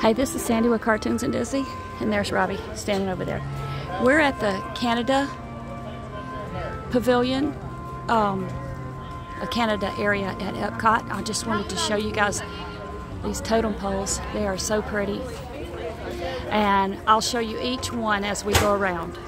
Hi, this is Sandy with Cartoons and Disney, and there's Robbie standing over there. We're at the Canada Pavilion, um, a Canada area at Epcot. I just wanted to show you guys these totem poles. They are so pretty. And I'll show you each one as we go around.